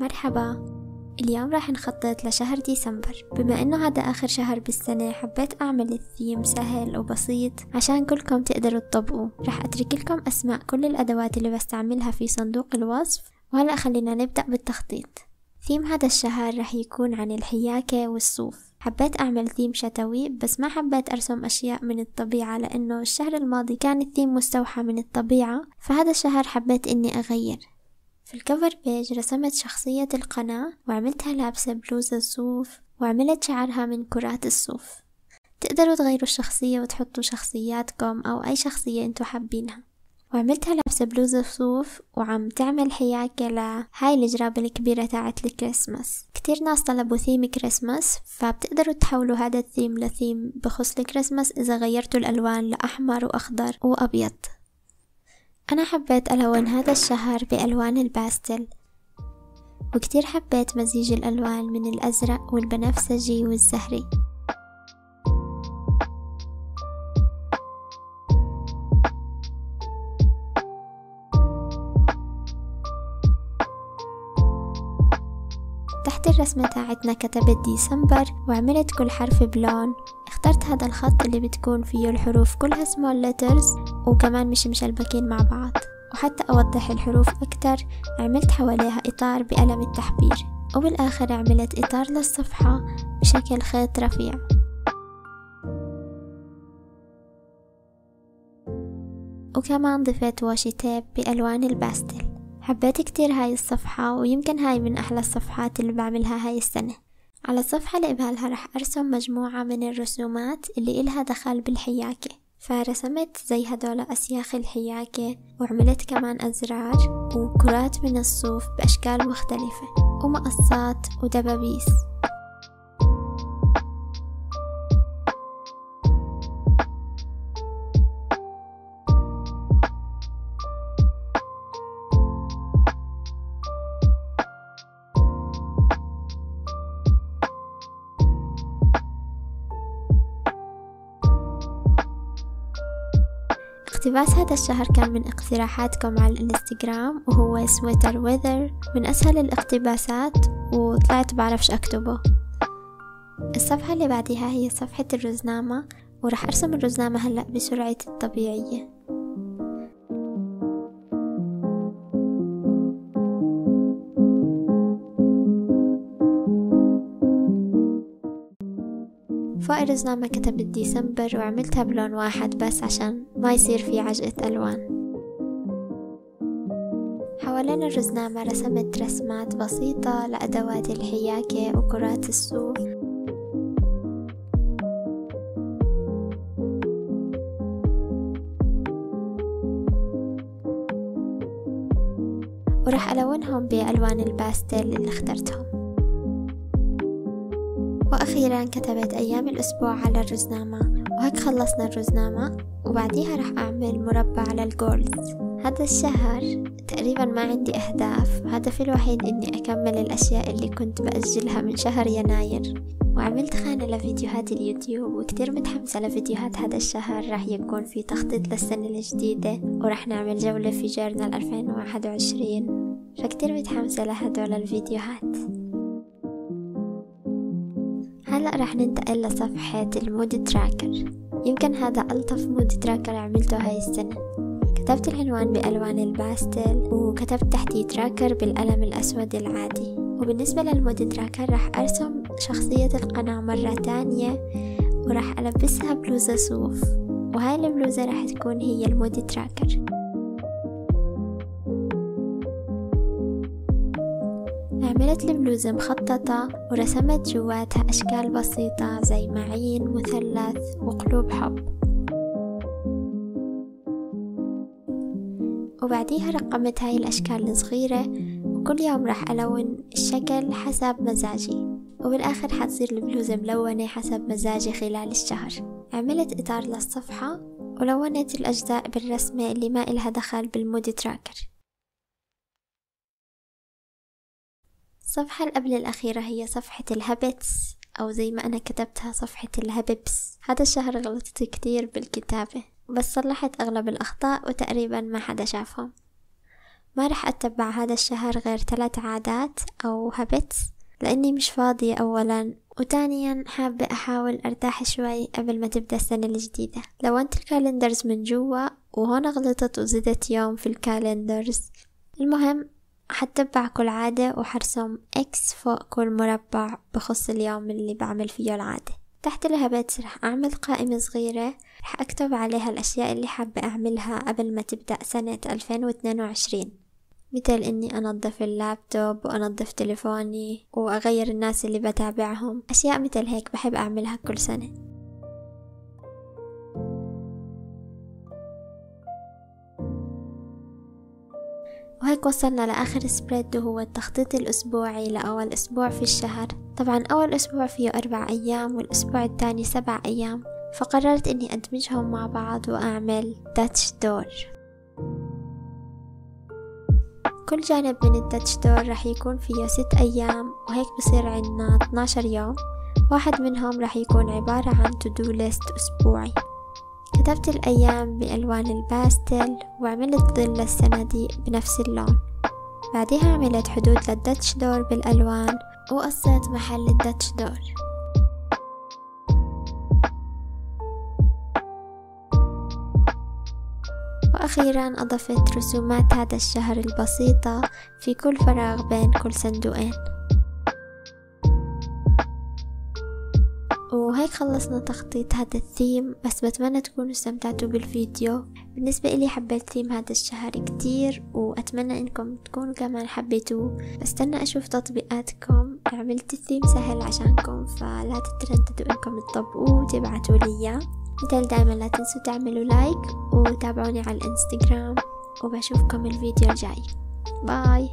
مرحبا. اليوم راح نخطط لشهر ديسمبر. بما إنه هذا آخر شهر بالسنة حبيت أعمل الثيم سهل وبسيط عشان كلكم تقدروا تطبقوا راح أترك لكم أسماء كل الأدوات اللي بستعملها في صندوق الوصف. وهلأ خلينا نبدأ بالتخطيط. ثيم هذا الشهر رح يكون عن الحياكة والصوف. حبيت أعمل ثيم شتوي بس ما حبيت أرسم أشياء من الطبيعة لأنه الشهر الماضي كان الثيم مستوحى من الطبيعة. فهذا الشهر حبيت إني أغير. في ال cover page رسمت شخصية القناة وعملتها لابسة بلوزة صوف وعملت شعرها من كرات الصوف. تقدروا تغيروا الشخصية وتحطوا شخصياتكم أو أي شخصية انتو حابينها. وعملتها لابسة بلوزة صوف وعم تعمل حياكة لهاي الجراب الكبيرة تاعت الكريسماس. كتير ناس طلبوا theme Christmas فبتقدروا تحولوا هذا ال theme ل theme بخص الكريسماس إذا غيرتوا الألوان لأحمر وأخضر وأبيض. أنا حبيت ألون هذا الشهر بألوان الباستل وكتير حبيت مزيج الألوان من الأزرق والبنفسجي والزهري. تحت الرسمة تاعتنا كتبت ديسمبر وعملت كل حرف بلون. اخترت هذا الخط اللي بتكون فيه الحروف كلها small letters وكمان مش مشلبكين مع بعض. وحتى أوضح الحروف أكتر عملت حواليها إطار بقلم التحبير. وبالآخر عملت إطار للصفحة بشكل خيط رفيع. وكمان ضفت واشي تيب بألوان الباستل حبيت كتير هاي الصفحة ويمكن هاي من أحلى الصفحات اللي بعملها هاي السنة. على الصفحة اللي قبالها رح أرسم مجموعة من الرسومات اللي إلها دخل بالحياكة فرسمت زي هدول أسياخ الحياكة وعملت كمان أزرار وكرات من الصوف بأشكال مختلفة ومقصات ودبابيس. اقتباس هذا الشهر كان من اقتراحاتكم على الانستغرام وهو سويتر ويذر من أسهل الاقتباسات وطلعت بعرفش أكتبه. الصفحة اللي بعدها هي صفحة الرزنامة ورح أرسم الرزنامة هلأ بسرعتي الطبيعية. فوق الرزنامة كتبت ديسمبر وعملتها بلون واحد بس عشان ما يصير في عجقة ألوان. حوالين الرزنامة رسمت رسمات بسيطة لأدوات الحياكة وكرات الصوف وراح ألونهم بألوان الباستل اللي اخترتهم. وأخيرا كتبت أيام الأسبوع على الرزنامة وهيك خلصنا الرزنامة وبعديها رح أعمل مربع على الجولز. هذا الشهر تقريبا ما عندي أهداف هدفي الوحيد إني أكمل الأشياء اللي كنت بأجلها من شهر يناير. وعملت خانة لفيديوهات اليوتيوب وكتير متحمسة لفيديوهات هذا الشهر. راح يكون في تخطيط للسنة الجديدة ورح نعمل جولة في جورنال 2021 فكتير متحمسة لهدول الفيديوهات. هلأ رح ننتقل لصفحة ال mood tracker يمكن هذا ألطف mood tracker عملته هاي السنة. كتبت العنوان بألوان الباستل وكتبت تحتي tracker بالقلم الأسود العادي. وبالنسبة لل mood tracker رح أرسم شخصية القناة مرة تانية ورح ألبسها بلوزة صوف. وهاي البلوزة رح تكون هي ال mood tracker عملت البلوزة مخططة ورسمت جواتها أشكال بسيطة زي معين مثلث وقلوب حب. وبعديها رقمت هاي الأشكال الصغيرة وكل يوم راح ألون الشكل حسب مزاجي. وبالآخر حتصير البلوزة ملونة حسب مزاجي خلال الشهر. عملت إطار للصفحة ولونت الأجزاء بالرسمة اللي ما إلها دخل بالمود تراكر. الصفحة قبل الأخيرة هي صفحة ال habits أو زي ما أنا كتبتها صفحة ال habbits. هذا الشهر غلطت كتير بالكتابة بس صلحت أغلب الأخطاء وتقريبا ما حدا شافهم. ما رح أتبع هذا الشهر غير ثلاث عادات أو habits لأني مش فاضية أولا. وتانيا حابة أحاول أرتاح شوي قبل ما تبدأ السنة الجديدة. لونت ال calendars من جوا وهون غلطت وزدت يوم في ال calendars. المهم حتبع كل عادة وحرسم إكس فوق كل مربع بخص اليوم اللي بعمل فيه العادة. تحت الهبت رح أعمل قائمة صغيرة رح أكتب عليها الأشياء اللي حابة أعملها قبل ما تبدأ سنة 2022 مثل إني أنظف اللابتوب وأنظف تليفوني وأغير الناس اللي بتابعهم. أشياء مثل هيك بحب أعملها كل سنة. وهيك وصلنا لآخر spread وهو التخطيط الأسبوعي لأول أسبوع في الشهر. طبعا أول أسبوع فيه أربع أيام والأسبوع الثاني سبع أيام فقررت إني أدمجهم مع بعض وأعمل Dutch door كل جانب من ال Dutch door رح يكون فيه ست أيام وهيك بصير عنا 12 يوم. واحد منهم رح يكون عبارة عن to-do list أسبوعي. كتبت الأيام بألوان الباستل وعملت ظل للصناديق بنفس اللون. بعدها عملت حدود للداتش دور بالألوان وقصيت محل الداتش دور. وأخيرا أضفت رسومات هذا الشهر البسيطة في كل فراغ بين كل صندوقين. وهيك خلصنا تخطيط هذا الثيم بس بتمنى تكونوا استمتعتوا بالفيديو. بالنسبة إلي حبيت ثيم هذا الشهر كتير وأتمنى إنكم تكونوا كمان حبيتوه. بستنى أشوف تطبيقاتكم. عملت الثيم سهل عشانكم فلا تترددوا إنكم تطبقوه وتبعتوا لي مثل دايما لا تنسوا تعملوا like وتابعوني على الإنستغرام. وبشوفكم الفيديو الجاي. Bye